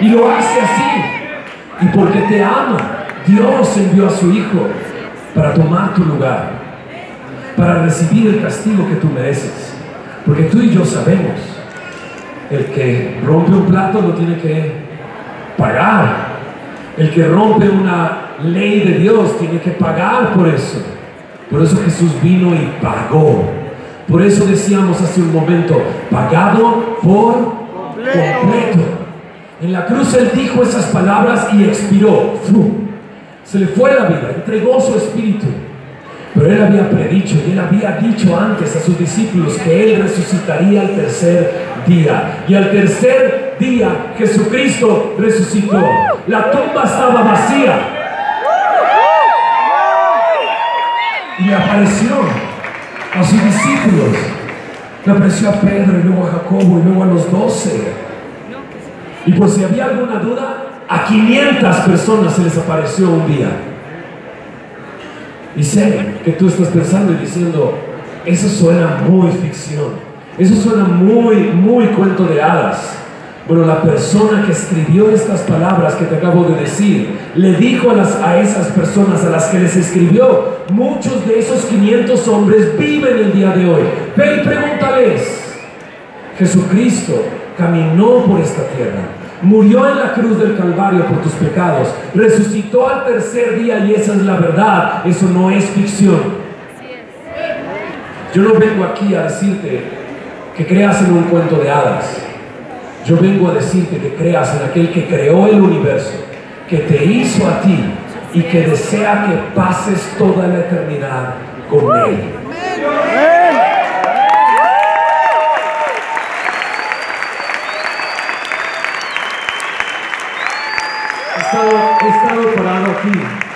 Y lo hace así. Y porque te ama, Dios envió a su Hijo para tomar tu lugar, para recibir el castigo que tú mereces. Porque tú y yo sabemos, el que rompe un plato lo tiene que pagar. El que rompe una ley de Dios tiene que pagar por eso. Por eso Jesús vino y pagó. Por eso decíamos hace un momento, pagado por completo. En la cruz Él dijo esas palabras y expiró. Se le fue la vida, entregó su espíritu. Pero Él había predicho y Él había dicho antes a sus discípulos que Él resucitaría al tercer día. Y al tercer día Jesucristo resucitó. La tumba estaba vacía. Y le apareció a sus discípulos. Le apareció a Pedro y luego a Jacobo y luego a los doce. Y por si había alguna duda, a 500 personas se les apareció un día. Y sé que tú estás pensando y diciendo, eso suena muy ficción, eso suena muy, muy cuento de hadas. Bueno, la persona que escribió estas palabras que te acabo de decir, le dijo a, las, a esas personas a las que les escribió, muchos de esos 500 hombres viven el día de hoy. Ve y pregúntales, Jesucristo caminó por esta tierra, murió en la cruz del Calvario por tus pecados, resucitó al tercer día y esa es la verdad, eso no es ficción. Yo no vengo aquí a decirte que creas en un cuento de hadas. Yo vengo a decirte que creas en aquel que creó el universo, que te hizo a ti y que desea que pases toda la eternidad con Él. He estado, he estado parado aquí